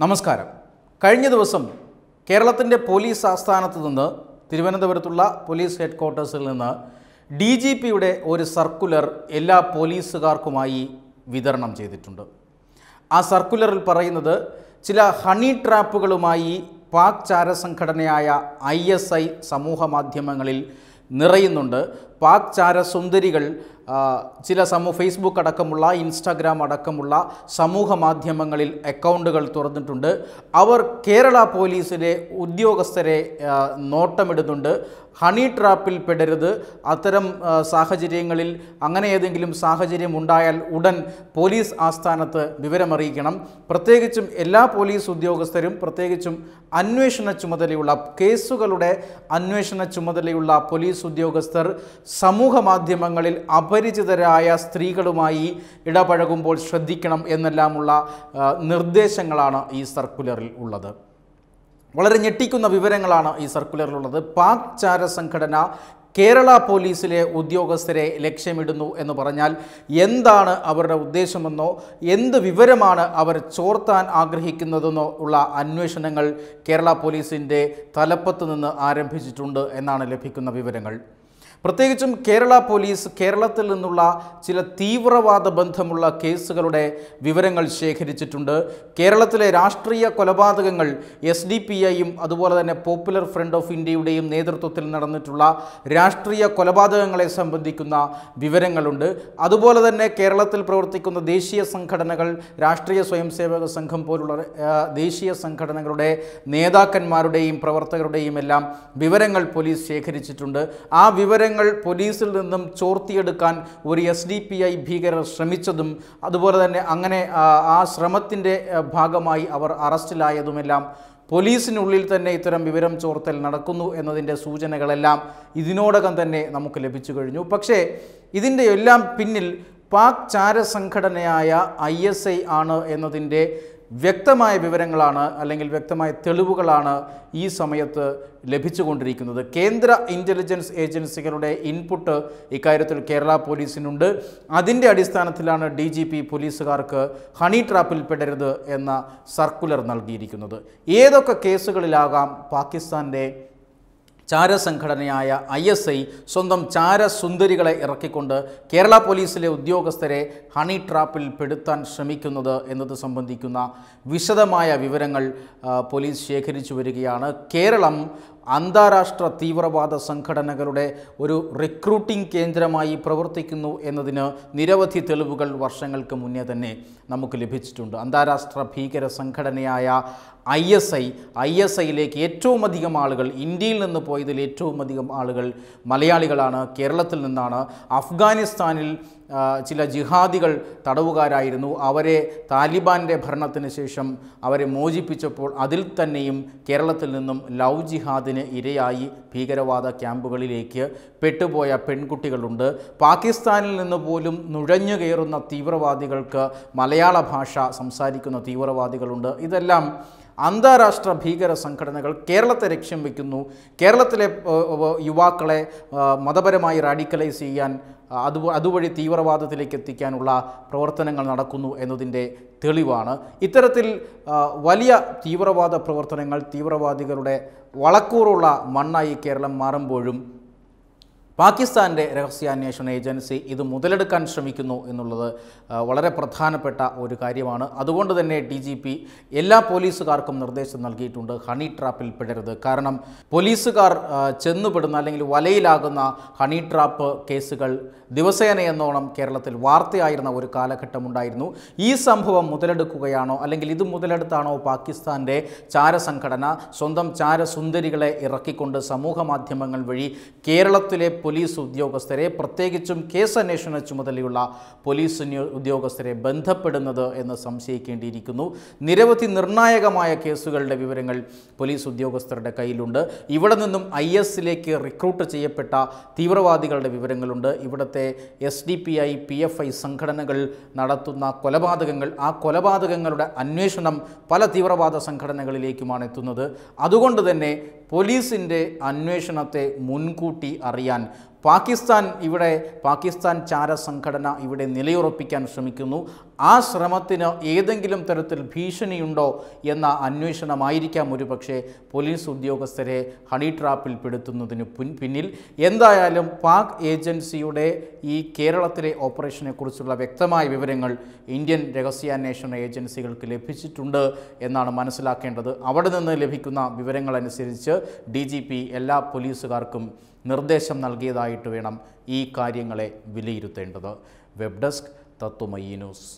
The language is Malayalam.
നമസ്കാരം. കഴിഞ്ഞ ദിവസം കേരളത്തിന്റെ പോലീസ് ആസ്ഥാനത്ത് നിന്ന് തിരുവനന്തപുരത്തുള്ള പോലീസ് ഹെഡ് ക്വാർട്ടേഴ്സിൽ നിന്ന് ഡി ജി പിയുടെ ഒരു സർക്കുലർ എല്ലാ പോലീസുകാർക്കുമായി വിതരണം ചെയ്തിട്ടുണ്ട്. ആ സർക്കുലറിൽ പറയുന്നത് ചില ഹണി ട്രാപ്പുകളുമായി പാക് ചാരസംഘടനയായ ഐ എസ് ഐ സമൂഹ മാധ്യമങ്ങളിൽ നിറയുന്നുണ്ട്. പാക് ചാര സുന്ദരികൾ ചില സമൂഹ ഫേസ്ബുക്ക് അടക്കമുള്ള ഇൻസ്റ്റാഗ്രാം അടക്കമുള്ള സമൂഹ മാധ്യമങ്ങളിൽ അക്കൗണ്ടുകൾ തുറന്നിട്ടുണ്ട്. അവർ കേരള പോലീസിലെ ഉദ്യോഗസ്ഥരെ നോട്ടമിടുന്നുണ്ട്. ഹണി ട്രാപ്പിൽ പെടരുത്. അത്തരം സാഹചര്യങ്ങളിൽ അങ്ങനെ ഏതെങ്കിലും സാഹചര്യം ഉണ്ടായാൽ ഉടൻ പോലീസ് ആസ്ഥാനത്ത് വിവരമറിയിക്കണം. പ്രത്യേകിച്ചും എല്ലാ പോലീസ് ഉദ്യോഗസ്ഥരും പ്രത്യേകിച്ചും അന്വേഷണ ചുമതലയുള്ള കേസുകളുടെ അന്വേഷണ ചുമതലയുള്ള പോലീസ് ഉദ്യോഗസ്ഥർ സമൂഹ മാധ്യമങ്ങളിൽ അപരിചിതരായ സ്ത്രീകളുമായി ഇടപഴകുമ്പോൾ ശ്രദ്ധിക്കണം എന്നെല്ലാമുള്ള നിർദ്ദേശങ്ങളാണ് ഈ സർക്കുലറിൽ ഉള്ളത്. വളരെ ഞെട്ടിക്കുന്ന വിവരങ്ങളാണ് ഈ സർക്കുലറിലുള്ളത്. പാക് ചാര സംഘടന കേരള പോലീസിലെ ഉദ്യോഗസ്ഥരെ ലക്ഷ്യമിടുന്നു എന്ന് പറഞ്ഞാൽ എന്താണ് അവരുടെ ഉദ്ദേശമെന്നോ എന്ത് വിവരമാണ് അവർ ചോർത്താൻ ആഗ്രഹിക്കുന്നതെന്നോ ഉള്ള അന്വേഷണങ്ങൾ കേരള പോലീസിന്റെ തലപ്പത്ത് നിന്ന് ആരംഭിച്ചിട്ടുണ്ട് എന്നാണ് ലഭിക്കുന്ന വിവരങ്ങൾ. പ്രത്യേകിച്ചും കേരള പോലീസ് കേരളത്തിൽ നിന്നുള്ള ചില തീവ്രവാദ ബന്ധമുള്ള കേസുകളുടെ വിവരങ്ങൾ ശേഖരിച്ചിട്ടുണ്ട്. കേരളത്തിലെ രാഷ്ട്രീയ കൊലപാതകങ്ങൾ എസ് ഡി പി ഐയും അതുപോലെ തന്നെ പോപ്പുലർ ഫ്രണ്ട് ഓഫ് ഇന്ത്യയുടെയും നേതൃത്വത്തിൽ നടന്നിട്ടുള്ള രാഷ്ട്രീയ കൊലപാതകങ്ങളെ സംബന്ധിക്കുന്ന വിവരങ്ങളുണ്ട്. അതുപോലെ തന്നെ കേരളത്തിൽ പ്രവർത്തിക്കുന്ന ദേശീയ സംഘടനകൾ രാഷ്ട്രീയ സ്വയംസേവക സംഘം പോലുള്ള ദേശീയ സംഘടനകളുടെ നേതാക്കന്മാരുടെയും പ്രവർത്തകരുടെയും എല്ലാം വിവരങ്ങൾ പോലീസ് ശേഖരിച്ചിട്ടുണ്ട്. ആ വിവരങ്ങൾ പോലീസിൽ നിന്നും ചോർത്തിയെടുക്കാൻ ഒരു എസ് ഡി പി ഐ ഭീകരർ ശ്രമിച്ചതും അതുപോലെ തന്നെ അങ്ങനെ ആ ശ്രമത്തിന്റെ ഭാഗമായി അവർ അറസ്റ്റിലായതുമെല്ലാം പോലീസിനുള്ളിൽ തന്നെ ഇത്തരം വിവരം ചോർത്തൽ നടക്കുന്നു എന്നതിന്റെ സൂചനകളെല്ലാം ഇതിനോടകം തന്നെ നമുക്ക് ലഭിച്ചു കഴിഞ്ഞു. പക്ഷേ ഇതിന്റെ എല്ലാം പിന്നിൽ പാക് ചാര സംഘടനയായ ഐ എസ് ഐ ആണ് എന്നതിന്റെ വ്യക്തമായ വിവരങ്ങളാണ് അല്ലെങ്കിൽ വ്യക്തമായ തെളിവുകളാണ് ഈ സമയത്ത് ലഭിച്ചുകൊണ്ടിരിക്കുന്നത്. കേന്ദ്ര ഇന്റലിജൻസ് ഏജൻസികളുടെ ഇൻപുട്ട് ഇക്കാര്യത്തിൽ കേരള പോലീസിനുണ്ട്. അതിന്റെ അടിസ്ഥാനത്തിലാണ് ഡി ജി പി പോലീസുകാർക്ക് ഹണി ട്രാപ്പിൽ പെടരുത് എന്ന സർക്കുലർ നൽകിയിരിക്കുന്നത്. ഏതൊക്കെ കേസുകളിലാകാം പാകിസ്ഥാന്റെ ചാരസംഘടനയായ ഐ എസ് ഐ സ്വന്തം ചാരസുന്ദരികളെ ഇറക്കിക്കൊണ്ട് കേരള പോലീസിലെ ഉദ്യോഗസ്ഥരെ ഹണി ട്രാപ്പിൽ പെടുത്താൻ ശ്രമിക്കുന്നത് എന്നത് സംബന്ധിക്കുന്ന വിശദമായ വിവരങ്ങൾ പോലീസ് ശേഖരിച്ചു വരികയാണ്. കേരളം അന്താരാഷ്ട്ര തീവ്രവാദ സംഘടനകളുടെ ഒരു റിക്രൂട്ടിംഗ് കേന്ദ്രമായി പ്രവർത്തിക്കുന്നു എന്നതിന് നിരവധി തെളിവുകൾ വർഷങ്ങൾക്ക് മുന്നേ തന്നെ നമുക്ക് ലഭിച്ചിട്ടുണ്ട്. അന്താരാഷ്ട്ര ഭീകര സംഘടനയായ I S I I S ഐയിലേക്ക് ഏറ്റവും അധികം ആളുകൾ ഇന്ത്യയിൽ നിന്ന് പോയതിൽ ഏറ്റവും അധികം ആളുകൾ മലയാളികളാണ് കേരളത്തിൽ നിന്നാണ്. അഫ്ഗാനിസ്ഥാനിൽ ചില ജിഹാദികൾ തടവുകാരായിരുന്നു. അവരെ താലിബാന്റെ ഭരണത്തിന് ശേഷം അവരെ മോചിപ്പിച്ചപ്പോൾ അതിൽ തന്നെയും കേരളത്തിൽ നിന്നും ലവ് ജിഹാദിന് ഇരയായി ഭീകരവാദ ക്യാമ്പുകളിലേക്ക് പെട്ടുപോയ പെൺകുട്ടികളുണ്ട്. പാകിസ്ഥാനിൽ നിന്ന് പോലും നുഴഞ്ഞു കയറുന്ന തീവ്രവാദികൾക്ക് മലയാള ഭാഷ സംസാരിക്കുന്ന തീവ്രവാദികളുണ്ട്. ഇതെല്ലാം അന്താരാഷ്ട്ര ഭീകര സംഘടനകൾ കേരളത്തെ ലക്ഷ്യം വയ്ക്കുന്നു കേരളത്തിലെ യുവാക്കളെ മതപരമായി റാഡിക്കലൈസ് ചെയ്യാൻ അത് അതുവഴി തീവ്രവാദത്തിലേക്ക് എത്തിക്കാനുള്ള പ്രവർത്തനങ്ങൾ നടക്കുന്നു എന്നതിന്റെ തെളിവാണ്. ഇത്തരത്തിൽ വലിയ തീവ്രവാദ പ്രവർത്തനങ്ങൾ തീവ്രവാദികളുടെ വളക്കൂറുള്ള മണ്ണായി കേരളം മാറുമ്പോഴും പാകിസ്ഥാന്റെ രഹസ്യാന്വേഷണ ഏജൻസി ഇത് മുതലെടുക്കാൻ ശ്രമിക്കുന്നു എന്നുള്ളത് വളരെ പ്രധാനപ്പെട്ട ഒരു കാര്യമാണ്. അതുകൊണ്ട് തന്നെ ഡി ജി പി എല്ലാ പോലീസുകാർക്കും നിർദ്ദേശം നൽകിയിട്ടുണ്ട് ഹണി ട്രാപ്പിൽ പെടരുത്. കാരണം പോലീസുകാർ ചെന്നുപെടുന്ന അല്ലെങ്കിൽ വലയിലാകുന്ന ഹണി ട്രാപ്പ് കേസുകൾ ദിവസേന എന്നോണം കേരളത്തിൽ വാർത്തയായിരുന്ന ഒരു കാലഘട്ടമുണ്ടായിരുന്നു. ഈ സംഭവം മുതലെടുക്കുകയാണോ അല്ലെങ്കിൽ ഇത് മുതലെടുത്താണോ പാകിസ്ഥാന്റെ ചാരസംഘടന സ്വന്തം ചാരസുന്ദരികളെ ഇറക്കിക്കൊണ്ട് സമൂഹ മാധ്യമങ്ങൾ വഴി കേരളത്തിലെ പോലീസ് ഉദ്യോഗസ്ഥരെ പ്രത്യേകിച്ചും കേസ് അന്വേഷണ ചുമതലയുള്ള പോലീസ് ഉദ്യോഗസ്ഥരെ ബന്ധപ്പെടുന്നത് എന്ന് സംശയിക്കേണ്ടിയിരിക്കുന്നു. നിരവധി നിർണായകമായ കേസുകളുടെ വിവരങ്ങൾ പോലീസ് ഉദ്യോഗസ്ഥരുടെ കയ്യിലുണ്ട്. ഇവിടെ നിന്നും ഐ എസിലേക്ക് റിക്രൂട്ട് ചെയ്യപ്പെട്ട തീവ്രവാദികളുടെ വിവരങ്ങളുണ്ട്. ഇവിടുത്തെ S D P I P F I സംഘടനകൾ നടത്തുന്ന കൊലപാതകങ്ങൾ ആ കൊലപാതകങ്ങളുടെ അന്വേഷണം പല തീവ്രവാദ സംഘടനകളിലേക്കുമാണ് എത്തുന്നത്. അതുകൊണ്ട് തന്നെ പോലീസിന്റെ അന്വേഷണത്തെ മുൻകൂട്ടി അറിയാൻ പാകിസ്ഥാൻ ഇവിടെ പാകിസ്ഥാൻ ചാര സംഘടന ഇവിടെ നിലയുറപ്പിക്കാൻ ശ്രമിക്കുന്നു. ആ ശ്രമത്തിന് ഏതെങ്കിലും തരത്തിൽ ഭീഷണിയുണ്ടോ എന്ന അന്വേഷണമായിരിക്കാം ഒരു പക്ഷേ പോലീസ് ഉദ്യോഗസ്ഥരെ ഹണി ട്രാപ്പിൽ പെടുത്തുന്നതിന് പിന്നിൽ. എന്തായാലും പാക് ഏജൻസിയുടെ ഈ കേരളത്തിലെ ഓപ്പറേഷനെക്കുറിച്ചുള്ള വ്യക്തമായ വിവരങ്ങൾ ഇന്ത്യൻ രഹസ്യാന്വേഷണ ഏജൻസികൾക്ക് ലഭിച്ചിട്ടുണ്ട് എന്നാണ് മനസ്സിലാക്കേണ്ടത്. അവിടെ നിന്ന് ലഭിക്കുന്ന വിവരങ്ങളനുസരിച്ച് ഡി എല്ലാ പോലീസുകാർക്കും നിർദ്ദേശം നൽകിയതായിട്ട് വേണം ഈ കാര്യങ്ങളെ വിലയിരുത്തേണ്ടത്. Web desk Tatwamayi news.